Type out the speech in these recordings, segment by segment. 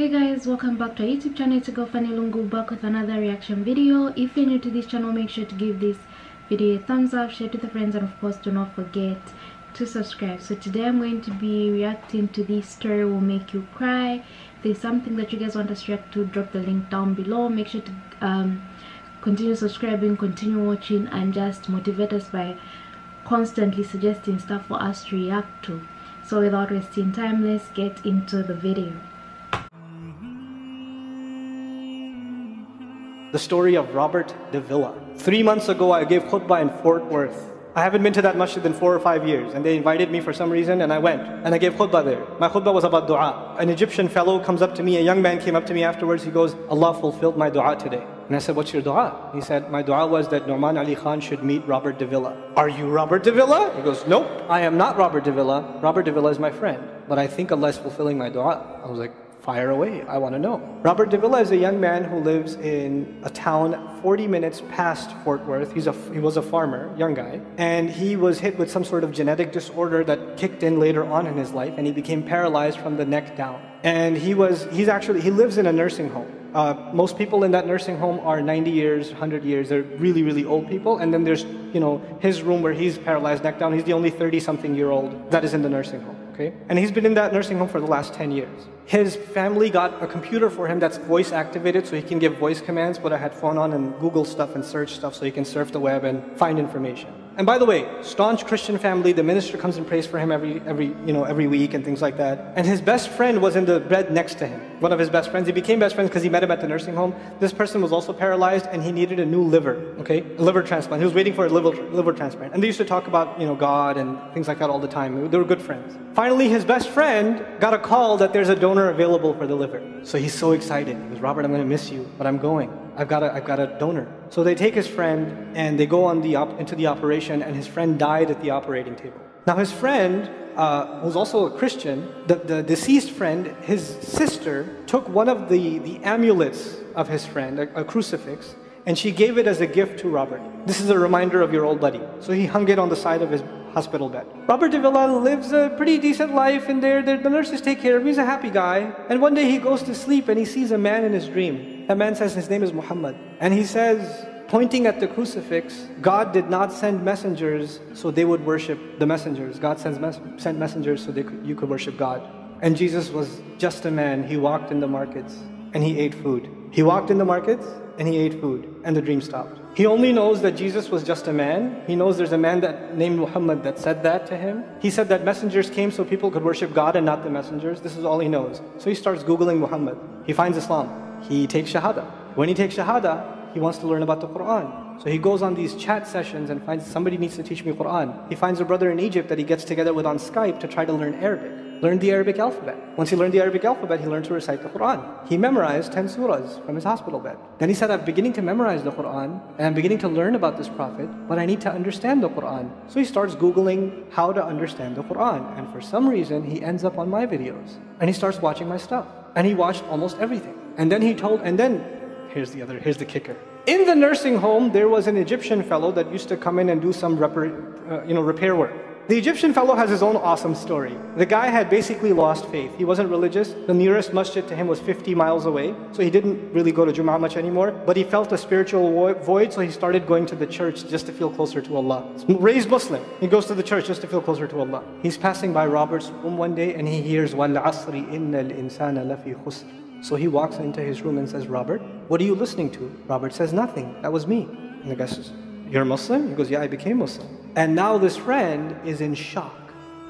Hey guys, welcome back to our YouTube channel. It's Fanny Lungu back with another reaction video. If you're new to this channel, make sure to give this video a thumbs up, share with your friends, and of course, do not forget to subscribe. So today I'm going to be reacting to this story will make you cry. If there's something that you guys want us to react to, drop the link down below. Make sure to um, continue subscribing, continue watching, and just motivate us by constantly suggesting stuff for us to react to. So without wasting time, let's get into the video. The story of Robert Davila. Three months ago, I gave khutbah in Fort Worth. I haven't been to that masjid in four or five years, and they invited me for some reason, and I went, and I gave khutbah there. My khutbah was about dua. An Egyptian fellow comes up to me, a young man came up to me afterwards, he goes, Allah fulfilled my dua today. And I said, what's your dua? He said, my dua was that Nouman Ali Khan should meet Robert Davila. Are you Robert Davila? He goes, nope, I am not Robert Davila. Robert Davila is my friend, but I think Allah is fulfilling my dua. I was like, fire away. I want to know. Robert Davila is a young man who lives in a town 40 minutes past Fort Worth. He's a, he was a farmer, young guy, and he was hit with some sort of genetic disorder that kicked in later on in his life, and he became paralyzed from the neck down. And he was, he's actually, he lives in a nursing home. Uh, most people in that nursing home are 90 years, 100 years. They're really, really old people. And then there's, you know, his room where he's paralyzed neck down. He's the only 30-something year old that is in the nursing home okay? And he's been in that nursing home for the last 10 years. His family got a computer for him that's voice activated so he can give voice commands, put a headphone on and Google stuff and search stuff so he can surf the web and find information. And by the way, staunch Christian family, the minister comes and prays for him every, every, you know, every week and things like that. And his best friend was in the bed next to him. One of his best friends. He became best friends because he met him at the nursing home. This person was also paralyzed and he needed a new liver, okay? A liver transplant. He was waiting for a liver, liver transplant. And they used to talk about, you know, God and things like that all the time. They were good friends. Finally, his best friend got a call that there's a donor available for the liver. So he's so excited. He goes, Robert, I'm going to miss you, but I'm going. I've got a, I've got a donor. So they take his friend and they go on the op- into the operation, and his friend died at the operating table. Now his friend, uh, who's also a Christian, the, the deceased friend, his sister, took one of the, the amulets of his friend, a, a crucifix, and she gave it as a gift to Robert. This is a reminder of your old buddy. So he hung it on the side of his hospital bed. Robert Davila lives a pretty decent life in there. The nurses take care of him. He's a happy guy. And one day he goes to sleep and he sees a man in his dream. That man says his name is Muhammad. And he says, pointing at the crucifix, God did not send messengers so they would worship the messengers. God sends mes- sent messengers so could, you could worship God. And Jesus was just a man. He walked in the markets and he ate food. He walked in the markets and he ate food and the dream stopped. He only knows that Jesus was just a man. He knows there's a man that named Muhammad that said that to him. He said that messengers came so people could worship God and not the messengers. This is all he knows. So he starts Googling Muhammad. He finds Islam. He takes Shahada. When he takes Shahada, he wants to learn about the Quran. So he goes on these chat sessions and finds somebody needs to teach me Quran. He finds a brother in Egypt that he gets together with on Skype to try to learn Arabic learned the Arabic alphabet. Once he learned the Arabic alphabet, he learned to recite the Quran. He memorized 10 surahs from his hospital bed. Then he said, I'm beginning to memorize the Quran and I'm beginning to learn about this prophet, but I need to understand the Quran. So he starts Googling how to understand the Quran. And for some reason, he ends up on my videos. And he starts watching my stuff. And he watched almost everything. And then he told, and then, here's the other, here's the kicker. In the nursing home, there was an Egyptian fellow that used to come in and do some uh, you know, repair work. The Egyptian fellow has his own awesome story. The guy had basically lost faith. He wasn't religious. The nearest masjid to him was 50 miles away, so he didn't really go to Jum'ah much anymore. But he felt a spiritual void, so he started going to the church just to feel closer to Allah. Raised Muslim, he goes to the church just to feel closer to Allah. He's passing by Robert's room one day and he hears, Wal asri innal insana lafi khusr. So he walks into his room and says, Robert, what are you listening to? Robert says, nothing. That was me. And the guy says, you're Muslim? He goes, yeah, I became Muslim. And now this friend is in shock.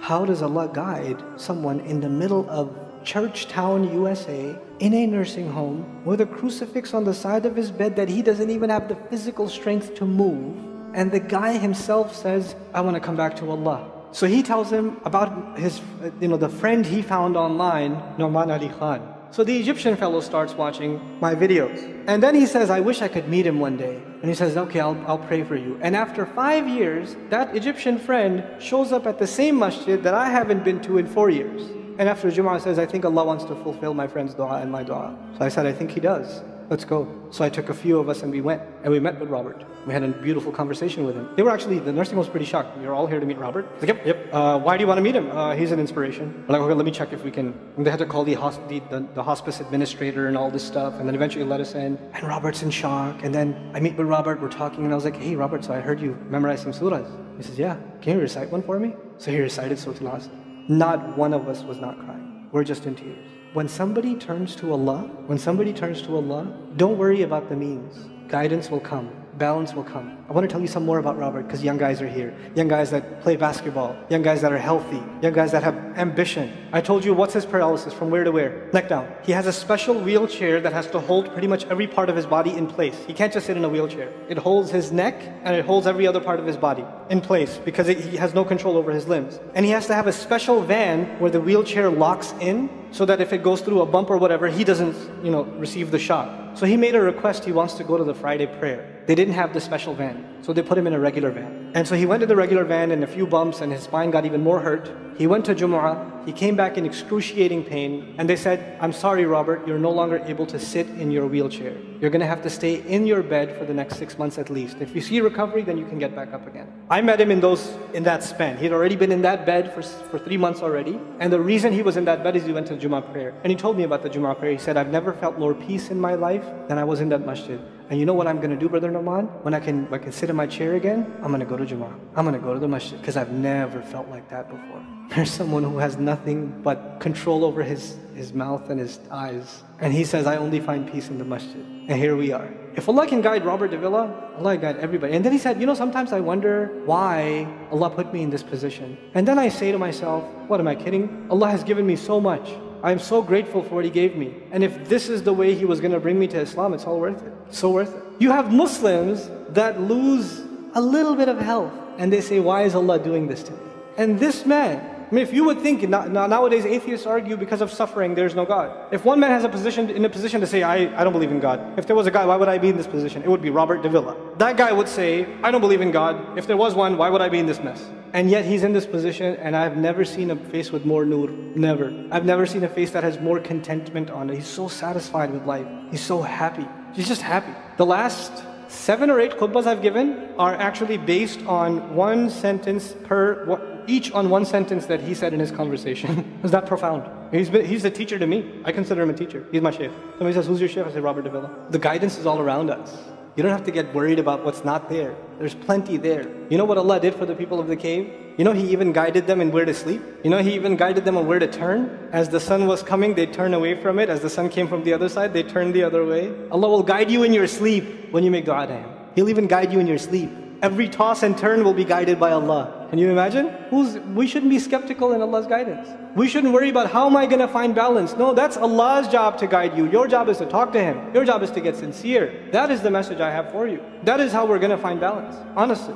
How does Allah guide someone in the middle of Churchtown, USA, in a nursing home with a crucifix on the side of his bed that he doesn't even have the physical strength to move? And the guy himself says, I want to come back to Allah. So he tells him about his, you know, the friend he found online, Nouman Ali Khan. So the Egyptian fellow starts watching my videos. And then he says, I wish I could meet him one day. And he says, okay, I'll, I'll pray for you. And after five years, that Egyptian friend shows up at the same masjid that I haven't been to in four years. And after Jum'ah says, I think Allah wants to fulfill my friend's dua and my dua. So I said, I think He does. Let's go. So I took a few of us and we went and we met with Robert. We had a beautiful conversation with him. They were actually, the nursing home was pretty shocked. You're all here to meet Robert? Like, yep, yep. Uh, why do you want to meet him? Uh, he's an inspiration. We're like, okay, let me check if we can. And they had to call the, hosp- the, the, the hospice administrator and all this stuff. And then eventually let us in. And Robert's in shock. And then I meet with Robert, we're talking, and I was like, hey, Robert, so I heard you memorize some surahs. He says, yeah. Can you recite one for me? So he recited Surah. Not one of us was not crying. We're just in tears. When somebody turns to Allah, when somebody turns to Allah, don't worry about the means. Guidance will come. Balance will come. I want to tell you some more about Robert because young guys are here. Young guys that play basketball. Young guys that are healthy. Young guys that have ambition. I told you what's his paralysis from where to where? Neck down. He has a special wheelchair that has to hold pretty much every part of his body in place. He can't just sit in a wheelchair. It holds his neck and it holds every other part of his body in place because it, he has no control over his limbs. And he has to have a special van where the wheelchair locks in so that if it goes through a bump or whatever, he doesn't, you know, receive the shock. So he made a request. He wants to go to the Friday prayer. They didn't have the special van, so they put him in a regular van. And so he went to the regular van and a few bumps, and his spine got even more hurt. He went to Jumu'ah. He came back in excruciating pain, and they said, "I'm sorry, Robert. You're no longer able to sit in your wheelchair. You're going to have to stay in your bed for the next six months at least. If you see recovery, then you can get back up again." I met him in those in that span. He'd already been in that bed for for three months already, and the reason he was in that bed is he went to the Jumu'ah prayer, and he told me about the Jumu'ah prayer. He said, "I've never felt more peace in my life than I was in that masjid." And you know what I'm going to do, Brother Nouman? When I can, I can sit in my chair again, I'm going to go to Jumu'ah. I'm going to go to the masjid because I've never felt like that before. There's someone who has nothing but control over his, his mouth and his eyes. And he says, I only find peace in the masjid. And here we are. If Allah can guide Robert Davila, Allah guide everybody. And then he said, you know, sometimes I wonder why Allah put me in this position. And then I say to myself, what am I kidding? Allah has given me so much. I'm so grateful for what He gave me. And if this is the way He was going to bring me to Islam, it's all worth it. So worth it. You have Muslims that lose a little bit of health and they say, Why is Allah doing this to me? And this man, I mean, if you would think nowadays atheists argue because of suffering, there's no God. If one man has a position in a position to say, I, I don't believe in God. If there was a God, why would I be in this position? It would be Robert Davila. That guy would say, I don't believe in God. If there was one, why would I be in this mess? And yet he's in this position, and I've never seen a face with more nur. Never. I've never seen a face that has more contentment on it. He's so satisfied with life. He's so happy. He's just happy. The last seven or eight khutbahs I've given are actually based on one sentence per each on one sentence that he said in his conversation. was that profound? He's, been, he's a teacher to me. I consider him a teacher. He's my sheikh. Somebody says, Who's your sheikh? I say, Robert Davila. The guidance is all around us. You don't have to get worried about what's not there. There's plenty there. You know what Allah did for the people of the cave? You know He even guided them in where to sleep? You know He even guided them on where to turn? As the sun was coming, they turn away from it. As the sun came from the other side, they turn the other way. Allah will guide you in your sleep when you make dua to Him. He'll even guide you in your sleep. Every toss and turn will be guided by Allah. Can you imagine? Who's, we shouldn't be skeptical in Allah's guidance. We shouldn't worry about how am I going to find balance. No, that's Allah's job to guide you. Your job is to talk to Him. Your job is to get sincere. That is the message I have for you. That is how we're going to find balance. Honestly,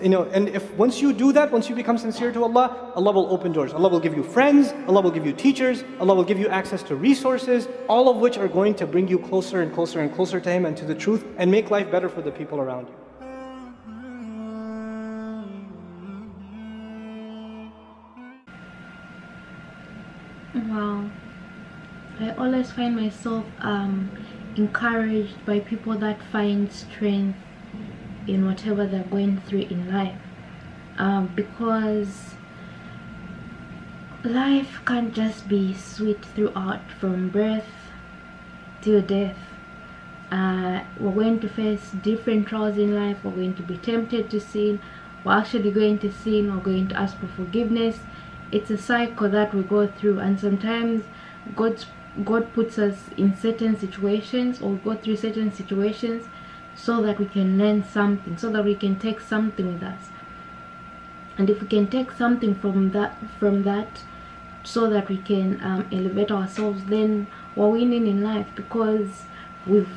you know, and if once you do that, once you become sincere to Allah, Allah will open doors. Allah will give you friends. Allah will give you teachers. Allah will give you access to resources, all of which are going to bring you closer and closer and closer to Him and to the truth, and make life better for the people around you. I always find myself um, encouraged by people that find strength in whatever they're going through in life. Um, because life can't just be sweet throughout from birth till death. Uh, we're going to face different trials in life. We're going to be tempted to sin. We're actually going to sin. We're going to ask for forgiveness it's a cycle that we go through and sometimes God's God puts us in certain situations or go through certain situations so that we can learn something so that we can take something with us. And if we can take something from that from that so that we can um, elevate ourselves then we're winning in life because we've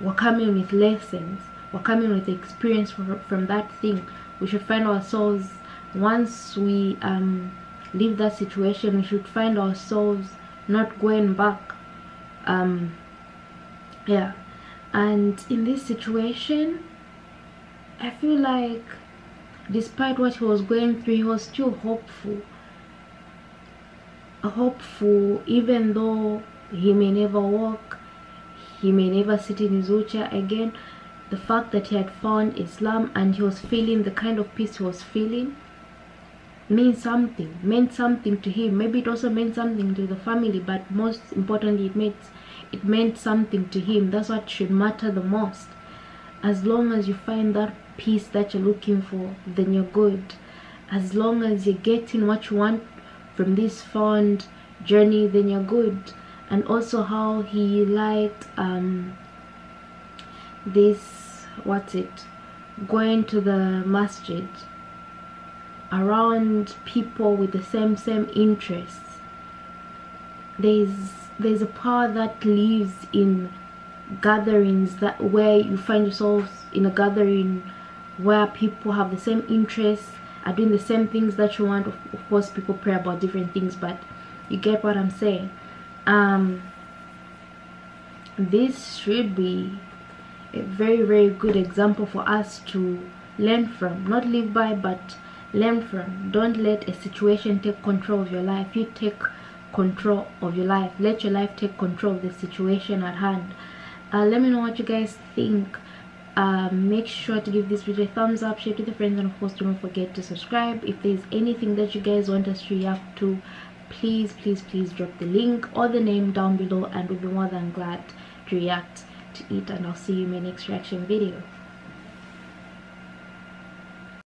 we're coming with lessons. We're coming with experience from, from that thing. We should find ourselves once we um, leave that situation we should find ourselves not going back. Um yeah. And in this situation i feel like despite what he was going through he was still hopeful. Hopeful even though he may never walk he may never sit in his wheelchair again. The fact that he had found islam and he was feeling the kind of peace he was feeling means something meant something to him. Maybe it also meant something to the family but most importantly it meant it meant something to him. That's what should matter the most. As long as you find that peace that you're looking for then you're good. As long as you're getting what you want from this found journey then you're good. And also how he liked um this what's it going to the masjid around people with the same same interests. There's there's a power that lives in gatherings that where you find yourselves in a gathering where people have the same interests are doing the same things that you want. Of, of course people pray about different things but you get what i'm saying. Um this should be a very very good example for us to learn from. Not live by but learn from. Don't let a situation take control of your life. You take control of your life. Let your life take control of the situation at hand. Uh, let me know what you guys think. Uh, make sure to give this video a thumbs up. Share it with your friends. And of course don't forget to subscribe. If there's anything that you guys want us to react to please please please drop the link or the name down below. And we'll be more than glad to react to it. And i'll see you in my next reaction video